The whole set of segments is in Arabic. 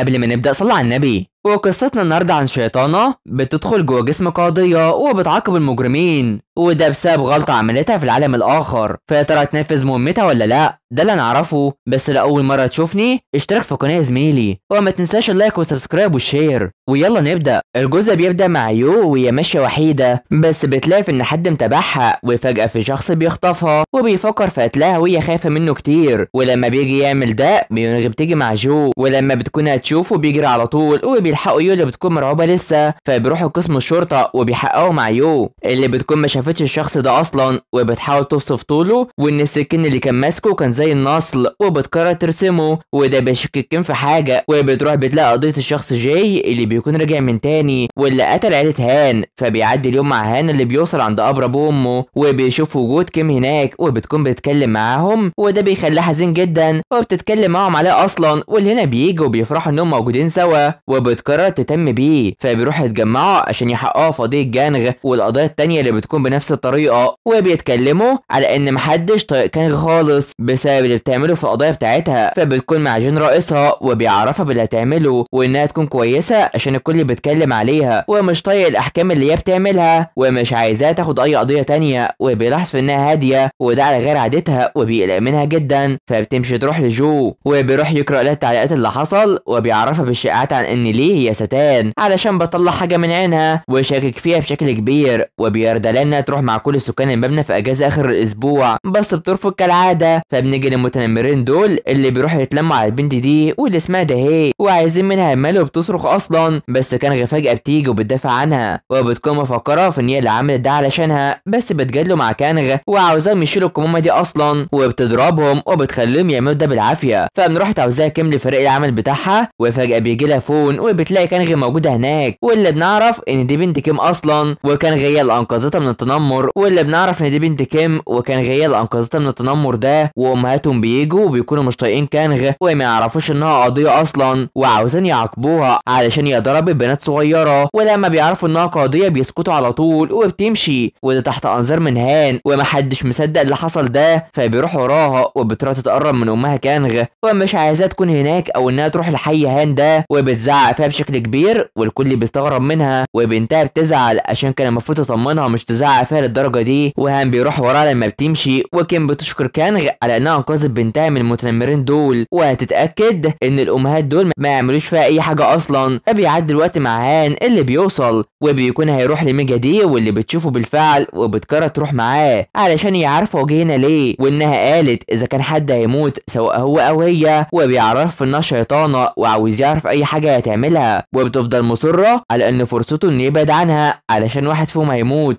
قبل ما نبدأ صلى على النبي. وقصتنا النهاردة عن شيطانة بتدخل جوه جسم قاضية وبتعاقب المجرمين. وده بسبب غلطة عملتها في العالم الآخر. فيا ترى تنفذ مهمتها ولا لأ؟ ده اللي نعرفه بس لأول مرة تشوفني اشترك في القناة يا زميلي. وما تنساش ال like وال subscribe وال share. ويلا نبدأ. الجزء بيبدأ مع يو وهي ماشية وحيدة. بس بتلاقي إن حد متابعها وفجأة في شخص بيخطفها. وبيفكر في قتلها وهي خايفة منه كتير. ولما بيجي يعمل ده بيونغ بتيجي مع جو. ولما بتكون هتشوفه بيجري على طول. وبيلحقوا يو اللي بتكون مرعوبة لسه. فبيروحوا قسم الشرطة وبيحققوا مع يو. اللي بتكون ما الشخص ده أصلا وبتحاول توصف طوله وإن السكين اللي كان ماسكه كان زي النصل وبتقرر ترسمه وده بيشككين في حاجة وبتروح بتلاقي قضية الشخص جاي اللي بيكون راجع من تاني واللي قتل عيلة هان فبيعدي اليوم مع هان اللي بيوصل عند قبر أبو أمه وبيشوف وجود كيم هناك وبتكون بتتكلم معاهم وده بيخليه حزين جدا وبتتكلم معاهم عليه أصلا واللي هنا بيجوا وبيفرحوا إنهم موجودين سوا وبتقرر تهتم بيه فبيروحوا يتجمعوا عشان يحققوا في قضية جانغ والقضايا التانية اللي بتكون بنفس الطريقة وبيتكلموا على إن محدش طايق خالص بسبب اللي بتعمله في القضايا بتاعتها فبتكون مع جين رئيسها وبيعرفها باللي هتعمله وإنها تكون كويسة عشان الكل بيتكلم عليها ومش طايق الأحكام اللي هي بتعملها ومش عايزاها تاخد أي قضية تانية وبيلاحظ في إنها هادية وده على غير عادتها وبيقلق منها جدا فبتمشي تروح لجو وبيروح يقرأ لها التعليقات اللي حصل وبيعرفها بالشائعات عن إن ليه هي ستان علشان بطلع حاجة من عينها وشاكك فيها بشكل كبير وبيرضى تروح مع كل سكان المبنى في أجازة آخر الأسبوع. بس بترفض كالعادة. فبنيجي للمتنمرين دول اللي بيروحوا يتلموا على البنت دي واللي اسمها دهي وعايزين منها المال وبتصرخ أصلا. بس كان فجأة بتيجي وبتدافع عنها. وبتكون مفكرة في إن هي اللي عملت ده علشانها. بس بتجادلوا مع كانغ وعاوزاهم يشيلوا الكمامة دي أصلا. وبتضربهم وبتخليهم يعملوا ده بالعافية. فبنروح تعوزاها كيم لفريق العمل بتاعها. وفجأة بيجي لها فون وبتلاقي كانغ موجودة هناك. واللي بنعرف إن دي بنت كيم أصلا. وكان هي اللي أنقذتها من التنمر واللي بنعرف إن دي بنت كيم وكان هي اللي أنقذتها من التنمر ده وأمهاتهم بيجوا وبيكونوا مش طايقين كانغ وما يعرفوش إنها قضيه أصلا وعاوزين يعاقبوها علشان هي ضربت بنات صغيرة ولما بيعرفوا إنها قضيه بيسكتوا على طول وبتمشي وده تحت أنظار من هان ومحدش مصدق اللي حصل ده فبيروح وراها وبتروح تتقرب من أمها كانغ ومش عايزاها تكون هناك أو إنها تروح لحي هان ده وبتزعق فيها بشكل كبير والكل بيستغرب منها وبنتها بتزعل عشان كان المفروض تطمنها مش تزعق فيها للدرجة دي وهان بيروح وراها لما بتمشي وكيم بتشكر كانغ على إنها أنقذت بنتها من المتنمرين دول. وهتتأكد إن الأمهات دول ما يعملوش فيها أي حاجة أصلا. فبيعدي الوقت مع هان اللي بيوصل وبيكون هيروح لميجا دي واللي بتشوفه بالفعل وبتقرر تروح معاه علشان هي عارفه وجهنا ليه وإنها قالت إذا كان حد هيموت سواء هو أو هي وبيعرف إنها شيطانة وعاوز يعرف أي حاجة هتعملها وبتفضل مصرة على إن فرصته انه يبعد عنها علشان واحد فيهم هيموت.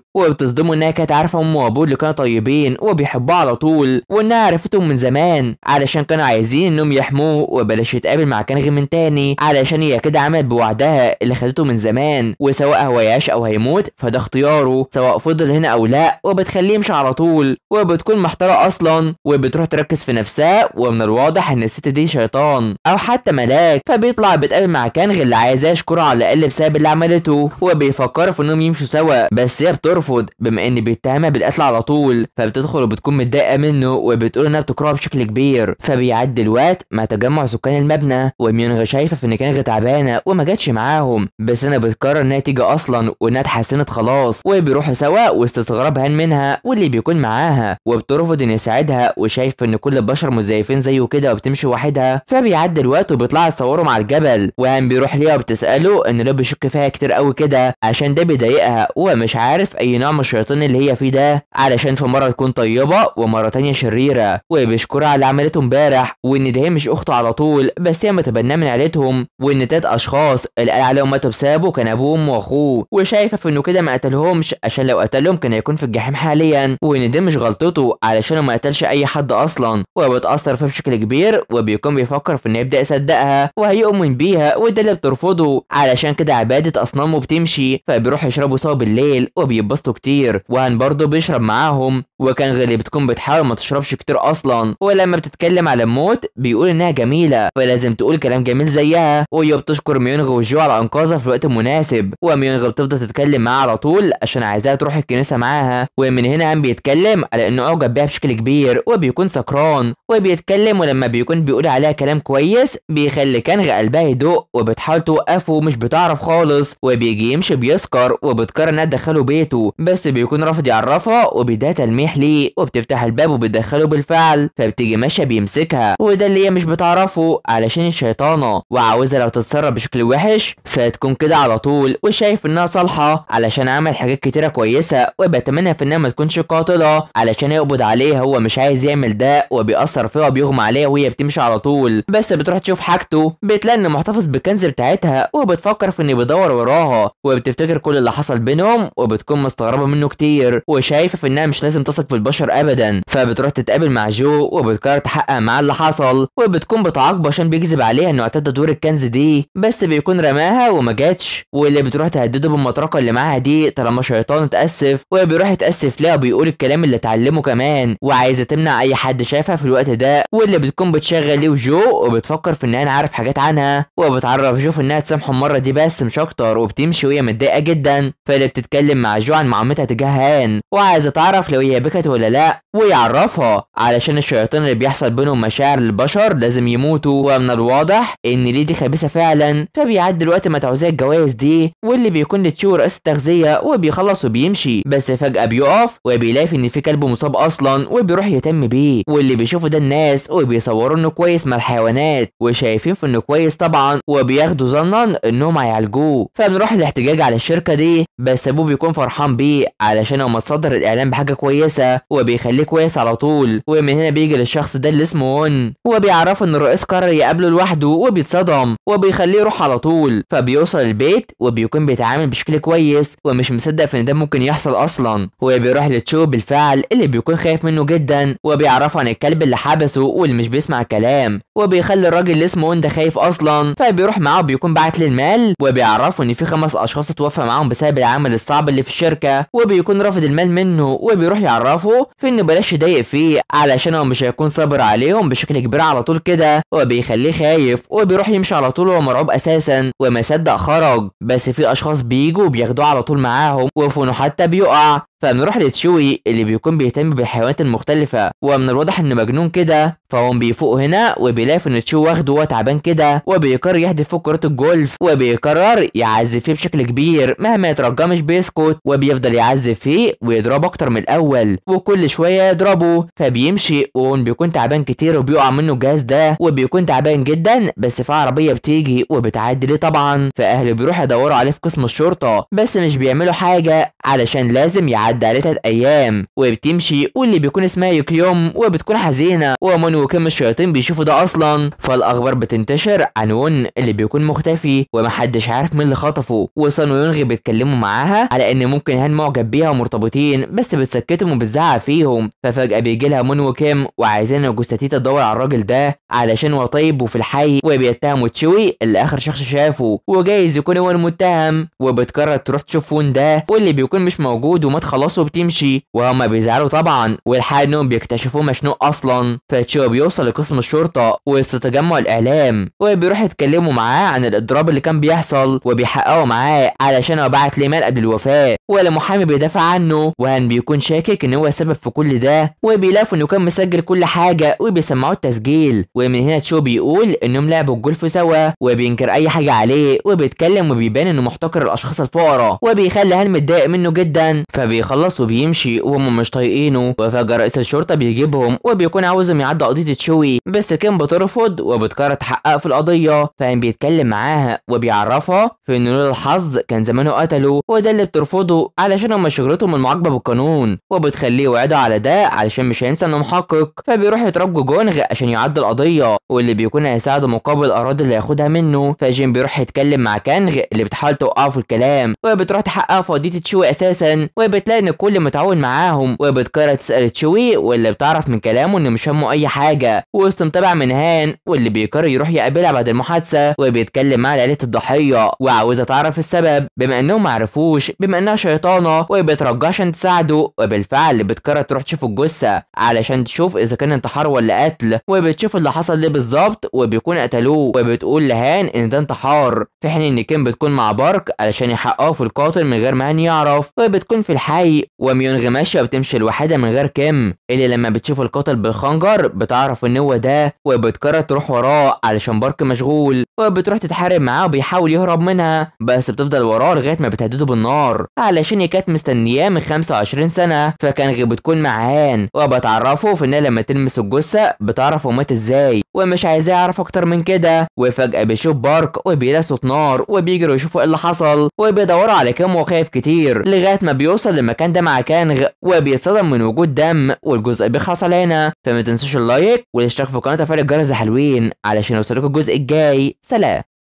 وبتصدمه إنها كانت عارفة امه وابوه اللي كانوا طيبين وبيحبوها على طول وإنها عرفتهم من زمان علشان كانوا عايزين إنهم يحموه وبلاش يتقابل مع كانغ من تاني علشان هي كده عملت بوعدها اللي خدته من زمان وسواء هو يعيش أو هيموت فده اختياره سواء فضل هنا أو لأ وبتخليه يمشي على طول وبتكون محتاره أصلا وبتروح تركز في نفسها ومن الواضح إن الست دي شيطان أو حتى ملاك فبيطلع بيتقابل مع كانغ اللي عايزاه يشكره على الأقل بسبب اللي عملته وبيفكروا في إنهم يمشوا سوا بس هي بترفض بما ان بيتهمها بالقتل على طول فبتدخل وبتكون متضايقة منه وبتقول إنها بتكرهه بشكل كبير. فبيعدي الوقت مع تجمع سكان المبنى وميونغ شايفة في ان كانغ تعبانة وما جاتش معاهم. بس أنا بتقرر إنها تيجي أصلا وإنها اتحسنت خلاص وبيروحوا سوا واستغراب هان منها واللي بيكون معاها. وبترفض إن يساعدها وشايف إن كل البشر مزيفين زيه كده وبتمشي وحدها. فبيعدي الوقت وبيطلعوا يتصوروا مع الجبل. وهان بيروح ليها وبتسأله إن لو بيشك فيها كتير قوي كده عشان ده بيضايقها. ومش عارف أي نوع من الشيطان اللي هي فيه ده علشان في مرة تكون طيبة ومرة تانية شريرة. وبيشكرها على اللي عملته امبارح وإن ده هي مش أخته على طول بس هي متبناة من عيلتهم وإن تلات أشخاص اللي قال عليهم ماتوا بسببه كان ابوه وامه وأخوه. وشايفة في إنه كده ما قتلهمش عشان لو قتلهم كان هيكون في الجحيم حاليا. وإن ده مش غلطته علشان ما قتلش أي حد أصلا. وبتاثر فيه بشكل كبير وبيكون بيفكر في انه يبدا يصدقها وهيؤمن بيها وده اللي بترفضه. علشان كده عبادة اصنامه بتمشي فبيروح يشربوا سوا بالليل وبيتبسطوا كتير. كتير وهان برضه بيشرب معاهم وكان بتكون بتحاول ما تشربش كتير أصلا. ولما بتتكلم على الموت بيقول إنها جميلة فلازم تقول كلام جميل زيها. وهي بتشكر ميونغ وجو على أنقاذها في الوقت المناسب. وميونغ بتفضل تتكلم معاها على طول عشان عايزاها تروح الكنيسة معاها. ومن هنا هان بيتكلم على إنه أعجب بيها بشكل كبير وبيكون سكران. وبيتكلم ولما بيكون بيقول عليها كلام كويس بيخلي كانغ قلبها يدق وبتحاول توقفه مش بتعرف خالص. وبيجي يمشي بيسكر وبتقرر إنها تدخله بيته. بس بيكون رافض يعرفها وبيديها تلميح ليه وبتفتح الباب وبتدخله بالفعل فبتيجي ماشية بيمسكها وده اللي هي مش بتعرفه علشان الشيطانة. وعاوزها لو تتصرف بشكل وحش فتكون كده على طول وشايف إنها صالحة علشان عمل حاجات كتيرة كويسة وبيتمنى في إنها ما تكونش قاتلة علشان يقبض عليها هو مش عايز يعمل ده وبيأثر فيها وبيغمى عليها وهي بتمشي على طول. بس بتروح تشوف حاجته بتلاقي إنه محتفظ بالكنز بتاعتها وبتفكر في إنه بيدور وراها وبتفتكر كل اللي حصل بينهم وبتكون مستغربة منه كتير وشايفة في إنها مش لازم تثق في البشر ابدا. فبتروح تتقابل مع جو وبتقرر تحقق معاه اللي حصل وبتكون بتعاقبه عشان بيكذب عليها إنه اعتدى دور الكنز دي. بس بيكون رماها وما جاتش. واللي بتروح تهدده بالمطرقة اللي معاها دي طالما شيطان اتأسف وبيروح يتأسف لها وبيقول الكلام اللي اتعلمه كمان. وعايزة تمنع أي حد شافها في الوقت ده. واللي بتكون بتشغل ليه وجو وبتفكر في إنها عارف حاجات عنها. وبتعرف جو في إنها تسامحه المرة دي بس مش أكتر وبتمشي وهي متضايقة جدا. فاللي بتتكلم مع جو عن معاملتها تجاه هان وعايزه تعرف لو هي بكت ولا لأ ويعرفها. علشان الشياطين اللي بيحصل بينهم مشاعر للبشر لازم يموتوا. ومن الواضح إن ليدي خبيثة فعلا فبيعدي الوقت ما تعوزيه الجوائز دي واللي بيكون لتشو رئيس التغذية وبيخلص وبيمشي. بس فجأة بيقف وبيلاقي إن في كلب مصاب أصلا وبيروح يهتم بيه. واللي بيشوفوا ده الناس وبيصوروا إنه كويس مع الحيوانات. وشايفين في إنه كويس طبعا وبياخدوا ظنا إنهم هيعالجوه. فبنروح الاحتجاج على الشركة دي بس أبوه بيكون فرحان بيه. علشان هو متصدر الإعلان بحاجة كويسة وبيخليه كويس على طول. ومن هنا بيجي للشخص ده اللي اسمه ون وبيعرفه إن الرئيس قرر يقابله لوحده وبيتصدم. وبيخليه يروح على طول. فبيوصل البيت وبيكون بيتعامل بشكل كويس ومش مصدق في إن ده ممكن يحصل أصلا. وبيروح لتشو بالفعل اللي بيكون خايف منه جدا. وبيعرفه عن الكلب اللي حبسه واللي مش بيسمع الكلام وبيخلي الراجل اللي اسمه ون ده خايف أصلا. فبيروح معاه وبيكون بعت له المال وبيعرفه إن في خمس أشخاص اتوفى معاهم بسبب العمل الصعب اللي في الشركة. وبيكون رافض المال منه وبيروح يعرفه في إنه بلاش يضايق فيه علشان هو مش هيكون صابر عليهم بشكل كبير على طول كده. وبيخليه خايف وبيروح يمشي على طول وهو مرعوب أساسا وما صدق خرج. بس في أشخاص بيجوا وبياخدوه على طول معاهم وفونه حتى بيقع. فبنروح لتشوي اللي بيكون بيهتم بالحيوانات المختلفة. ومن الواضح إنه مجنون كده فهو بيفوق هنا وبيلاقي إن تشو واخده وهو تعبان كده وبيقرر يحدف فوق كرة الجولف وبيقرر يعذب فيه بشكل كبير مهما يترجى مش بيسكت وبيفضل يعذب فيه ويضربه أكتر من الأول وكل شوية يضربه فبيمشي وون بيكون تعبان كتير وبيقع منه الجهاز ده وبيكون تعبان جدا بس في عربية بتيجي وبتعدي ليه طبعا. فأهله بيروحوا يدوروا عليه في قسم الشرطة بس مش بيعملوا حاجة علشان لازم يعدي تلات أيام. وبتمشي واللي بيكون اسمها يوكيوم وبتكون حزينة. ومون وكم الشياطين بيشوفوا ده أصلا. فالأخبار بتنتشر عن ون اللي بيكون مختفي ومحدش عارف مين اللي خطفه. وصن ويونغي بيتكلموا معاها على إن ممكن هان معجب بيها ومرتبطين بس بتسكتهم وبتزعق فيهم. ففجأة بيجي لها مون وكيم وعايزين جثتيتا تدور على الراجل ده علشان هو طيب وفي الحي وبيتهموا تشوي اللي اخر شخص شافه وجايز يكون هو المتهم. وبتقرر تروح تشوف ون ده واللي بيكون مش موجود ومات خلاص وبتمشي وهما بيزعلوا طبعا والحال إنهم بيكتشفوه مشنوق أصلا. فتشو بيوصل لقسم الشرطة وسط تجمع الإعلام وبيروح يتكلموا معاه عن الإضراب اللي كان بيحصل وبيحققوا معاه علشان هو بعت ليه مال قبل الوفاة. ولا محامي بيدافع عنه وهان بيكون شاكك إن هو السبب في كل ده. وبيلاقوا إنه كان مسجل كل حاجة وبيسمعوه التسجيل. ومن هنا تشو بيقول إنهم لعبوا الجولف سوا وبينكر أي حاجة عليه وبيتكلم وبيبان إنه محتقر الأشخاص الفقراء وبيخلي هان متضايق منه جدا. فبيخلص وبيمشي وهم مش طايقينه. وفجأة رئيس الشرطة بيجيبهم وبيكون عاوزهم يعدوا قضية تشوي. بس كيم بترفض وبتقرر تحقق في القضية. فهان بيتكلم معاها وبيعرفها في ان لولا الحظ كان زمانه قتله. وده اللي بترفضه علشان هم شغلتهم المعاقبة بالقانون. وبتخليه يوعدها على ده علشان مش هينسى إنه محقق. فبيروح يترجوا جونغ عشان يعدي القضية. واللي بيكون هيساعده مقابل الاراضي اللي هياخدها منه. فجين بيروح يتكلم مع كانغ اللي بتحاول توقعه في الكلام. وبتروح تحقق في قضية تشوي أساسا. وبتلاقي بتلاقي إن الكل متعاون معاهم وبتقرر تسال تشوي واللي بتعرف من كلامه إنه مش همه أي حاجة. وسط متابع من هان واللي بيقرر يروح يقابلها بعد المحادثة وبيتكلم مع عيله الضحية. وعاوزة تعرف السبب بما إنهم معرفوش بما إنها شيطانة وبترجاه عشان تساعده. وبالفعل بتقرر تروح تشوف الجثة علشان تشوف إذا كان انتحار ولا قتل. وبتشوف اللي حصل ليه بالظبط وبيكون قتلوه. وبتقول لهان إن ده انتحار. في حين إن كيم بتكون مع بارك علشان يحققوا في القاتل من غير ما هان يعرف. وبتكون في الحي وميونغ ماشية بتمشي لوحدها من غير كيم اللي لما بتشوف القاتل بالخنجر بتعرف إن هو ده وبتقرر تروح وراه علشان بارك مشغول وبتروح تتحارب معاه وبيحاول يهرب منها بس بتفضل وراه لغاية ما بتهدده بالنار علشان هي كانت مستنياه من 25 سنة فكان بتكون مع هان وبتعرفه في انها لما تلمس الجثة بتعرف هو مات إزاي ومش عايزاه يعرف أكتر من كده وفجأة بيشوف بارك وبيلاقي صوت نار وبيجروا يشوفوا إيه اللي حصل وبيدوروا على كيم وخايف كتير لغاية ما بيوصل للمكان ده مع كانغ وبيتصدم من وجود دم والجزء بيخلص علينا فما تنسوش اللايك والاشتراك في القناه وتفعيل الجرس حلوين علشان يوصلكوا الجزء الجاي. سلام.